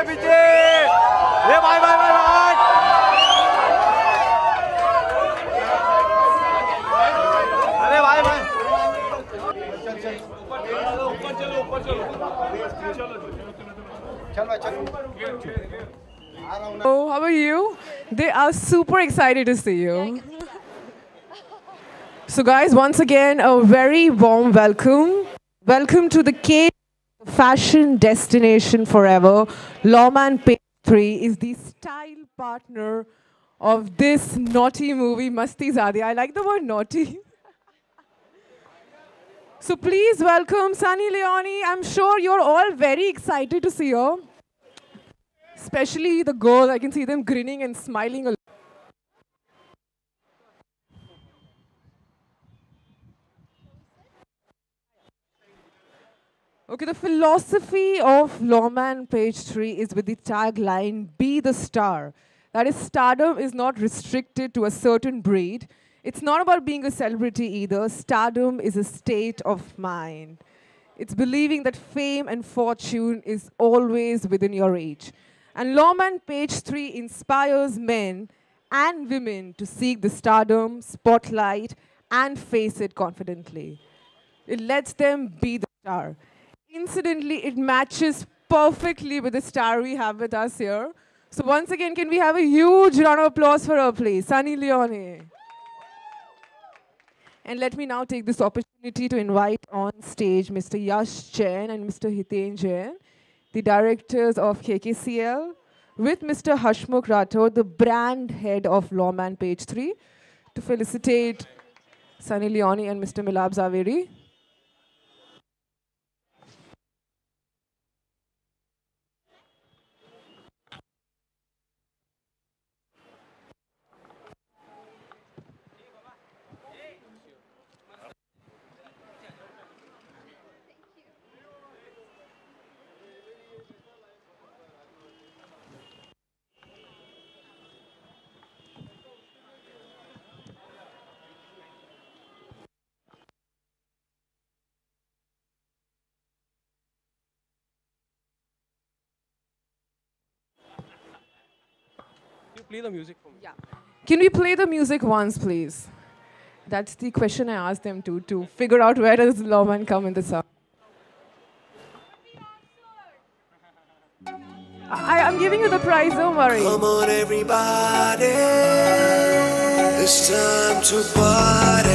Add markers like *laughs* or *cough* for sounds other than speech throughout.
पीछे ये भाई भाई भाई भाई अरे भाई भाई Oh, how are you? They are super excited to see you. So, guys, once again, a very warm welcome. Welcome to the K fashion destination forever. Lawman Page 3 is the style partner of this naughty movie, Mastizaade. I like the word naughty. *laughs* so, please welcome Sunny Leone. I'm sure you're all very excited to see her. Especially the girls, I can see them grinning and smiling a lot. Okay, the philosophy of Lawman Page 3 is with the tagline Be the Star. That is, stardom is not restricted to a certain breed. It's not about being a celebrity either. Stardom is a state of mind. It's believing that fame and fortune is always within your reach. And Lawman Page 3 inspires men and women to seek the stardom, spotlight, and face it confidently. It lets them be the star. Incidentally, it matches perfectly with the star we have with us here. So once again, can we have a huge round of applause for her, please? Sunny Leone. And let me now take this opportunity to invite on stage Mr. Yash Jain and Mr. Hiten Jain, the directors of KKCL, with Mr. Hashmukh Rathod, the brand head of Lawman Page 3, to felicitate Sunny Leone and Mr. Milap Zaveri. Play the music for me. Yeah. Can we play the music once, please? That's the question I asked them to, to figure out where does Lawman come in the song. I, I'm giving you the prize, don't worry. Come on, everybody. It's time to party.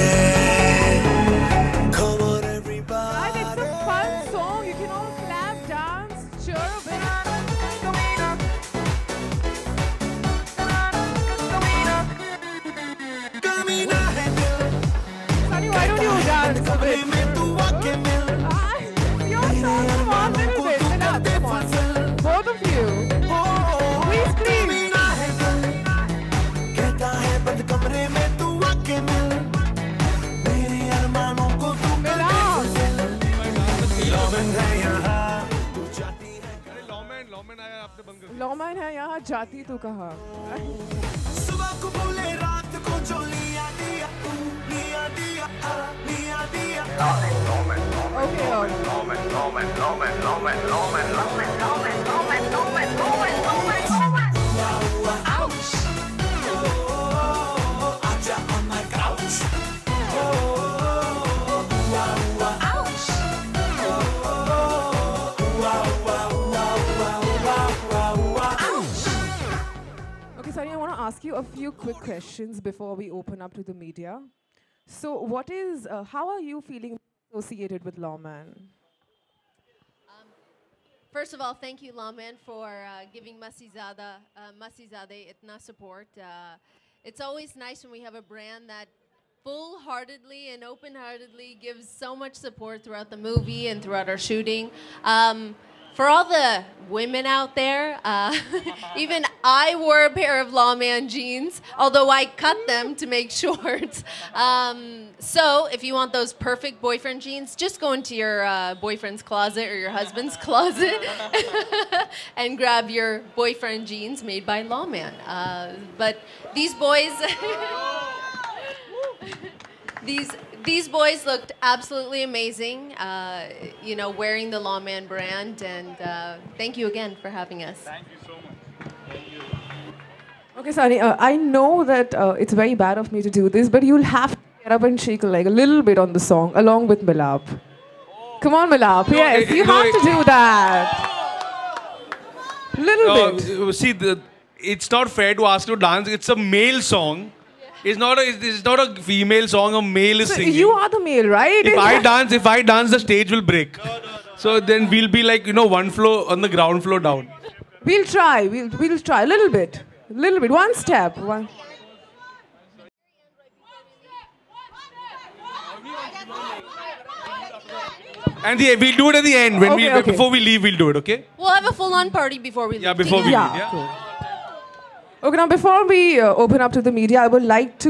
लॉमैन है यहाँ जाती तो कहा? सुबह को बोले रात को जो लिया दिया तू लिया दिया लिया दिया। Okay. आजा Sunny, I want to ask you a few quick questions before we open up to the media. So, what is, uh, how are you feeling associated with Lawman? First of all, thank you, Lawman, for uh, giving Masizada, uh, Mastizaade itna support. Uh, it's always nice when we have a brand that full-heartedly and open-heartedly gives so much support throughout the movie and throughout our shooting. Um, for all the women out there, uh, *laughs* even I wore a pair of Lawman jeans, although I cut them to make *laughs* shorts. Um, so if you want those perfect boyfriend jeans, just go into your uh, boyfriend's closet or your husband's *laughs* closet and grab your boyfriend jeans made by Lawman. Uh, but these boys, these these boys looked absolutely amazing. Uh, you know, wearing the Lawman brand, and uh, thank you again for having us. Thank you so much. Thank you. Okay, Sunny, uh, I know that uh, it's very bad of me to do this, but you'll have to get up and shake a leg a little bit on the song along with Milap. Come on, Milap. yes, eh, you no, have eh, to do that. Little bit. See, the, it's not fair to ask you to dance. It's a male song. It's not a. It's not a female song. A male is So singing. you are the male, right? if I *laughs* dance, if I dance, the stage will break. So then we'll be like you know one floor on the ground floor down. We'll try. We'll, we'll try a little bit. A little bit. One step. One. And the, we'll do it at the end when we Okay, okay. before we leave. We'll do it. Okay? We'll have a full-on party before we leave. Yeah, leave before we together. leave. Yeah. Yeah. Okay, now before we uh, open up to the media, I would like to